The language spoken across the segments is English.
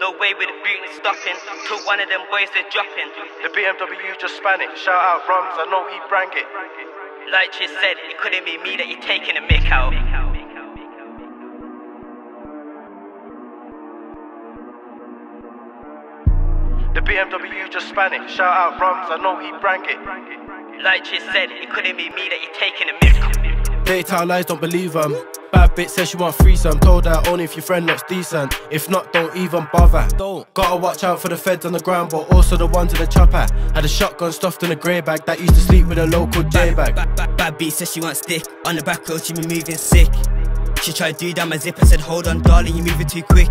No way with the beating stopping. Till one of them boys they're dropping. The BMW just Spanish. Shout out Romz, I know he brang it. Like she said, it couldn't be me that you're taking a mick out. The BMW just Spanish. Shout out Romz, I know he brang it. Like she said, it couldn't be me that you're taking a mick out. They tell lies, don't believe them. Bad bitch says she want threesome. Told her only if your friend looks decent. If not, don't even bother. Don't. Gotta watch out for the feds on the ground, but also the ones in the chopper. Had a shotgun stuffed in a grey bag that used to sleep with a local J bag. Bad, bad, bad beat says she wants stick. On the back road, she be moving sick. She tried to do down my zip, I said, hold on, darling, you moving too quick.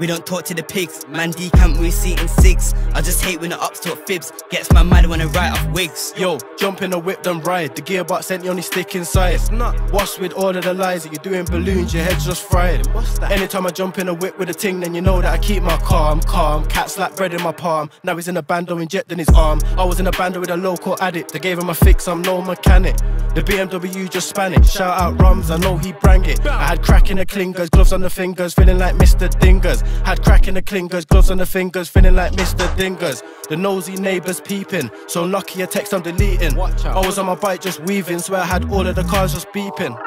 We don't talk to the pigs, man D camp we see in six. I just hate when the ups talk fibs, gets my mind when I write off wigs. Yo, jump in the whip, then ride. The gearbox ain't the only stick inside. It's not. What's with all of the lies that you're doing balloons? Your head's just fried. Anytime I jump in a whip with a ting, then you know that I keep my calm, calm. Cat slap bread in my palm. Now he's in a bando injecting his arm. I was in a bando with a local addict. They gave him a fix, I'm no mechanic. The BMW just Spanish. Shout out Romz, I know he brang it. I had crack in the clingers, gloves on the fingers, feeling like Mr. Dingers. Had crack in the clingers, gloves on the fingers, feeling like Mr. Dingers. The nosy neighbours peeping, so lucky a text I'm deleting. I was on my bike just weaving, swear I had all of the cars just beeping.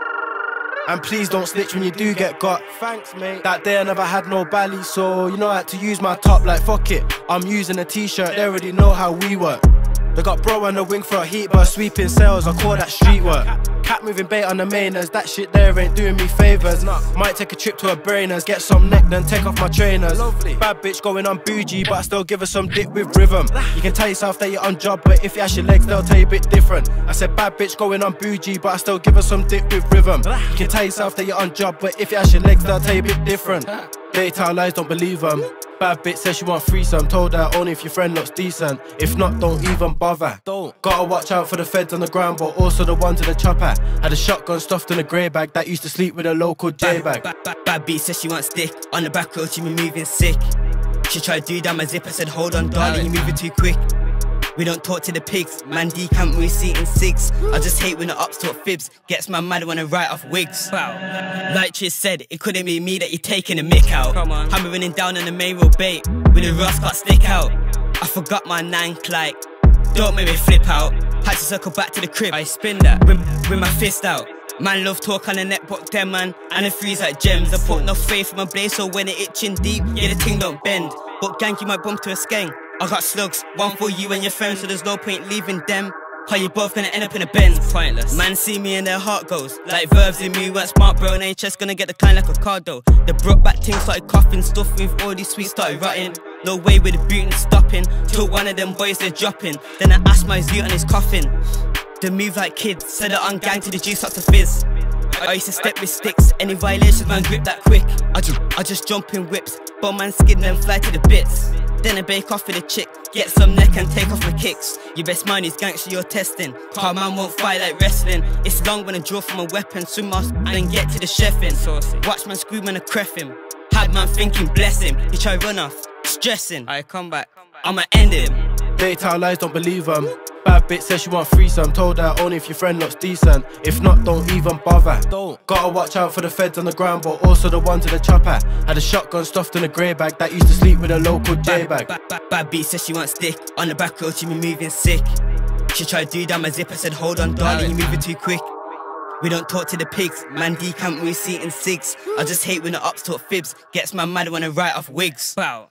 And please don't snitch when you do get got. Thanks, mate. That day I never had no bally, so you know I had to use my top like fuck it. I'm using a t-shirt, they already know how we work. They got bro on the wing for a heat but sweeping sales, I call that street work. Cat moving bait on the mainers, that shit there ain't doing me favours. Might take a trip to a brainers, get some neck, then take off my trainers. Bad bitch going on bougie, but I still give her some dick with rhythm. You can tell yourself that you're on job, but if you ask your legs, they'll tell you a bit different. I said bad bitch going on bougie, but I still give her some dick with rhythm. You can tell yourself that you're on job, but if you ask your legs, they'll tell you a bit different. They tell lies, don't believe them. Bad bitch says she want threesome. Told her only if your friend looks decent. If not, don't even bother. Don't. Gotta watch out for the feds on the ground, but also the ones in the chopper. Had a shotgun stuffed in a grey bag that used to sleep with a local J bag. Bad, bad, bad beat says she wants stick. On the back road, she be moving sick. She tried to do down my zip, I said, hold on, darling, you moving too quick. We don't talk to the pigs, man D camp we see in six. I just hate when the ups talk fibs, gets my mad when I write off wigs. Wow. Like Chiz said, it couldn't be me that you're taking a mick out. Come on. Running down on the main road bait, with the rust got stick out. I forgot my nine like, don't make me flip out. Had to circle back to the crib, I spin that, with, with my fist out. Man love talk on the neck, but them man, and the freeze like gems. I put no faith in my blade, so when it itching deep, yeah the thing don't bend. But gang, you might bump to a skeng. I got slugs, one for you and your friends, so there's no point leaving them. How you both gonna end up in a Benz? Pointless. Man see me and their heart goes like verbs in me. Went smart, bro, and HS gonna get the kind like a card though. The brought back things started coughing, stuff with all these sweets started rotting. No way with the beating stopping. Till one of them boys they're dropping. Then I asked my zoo on his coffin. They move like kids, set it on gang to the juice up to fizz. I used to step with sticks, any violations man grip that quick. I just, I just jump in whips, bomb man skin then fly to the bits. Then I bake off with a chick, get some neck and take off my kicks. Your best man is gangster you're testing. Car man won't fight like wrestling. It's long when I draw from a weapon, swim off and then get to the chefing. Watch man scream and I cref him. Had man thinking bless him. He try run off, stressing. I come back, I'ma end him. They tell lies, don't believe them. Bad bitch says she want threesome. Told her only if your friend looks decent. If not, don't even bother. Don't. Gotta watch out for the feds on the ground, but also the ones in the chopper. Had a shotgun stuffed in a grey bag that used to sleep with a local J bag. Bad, bad, bad beat says she wants stick. On the back road, she be moving sick. She tried to do down my zip, I said, hold on, darling, you moving too quick. We don't talk to the pigs, man D camp we see in six. I just hate when the ups talk fibs, gets my mad when I write off wigs. Wow.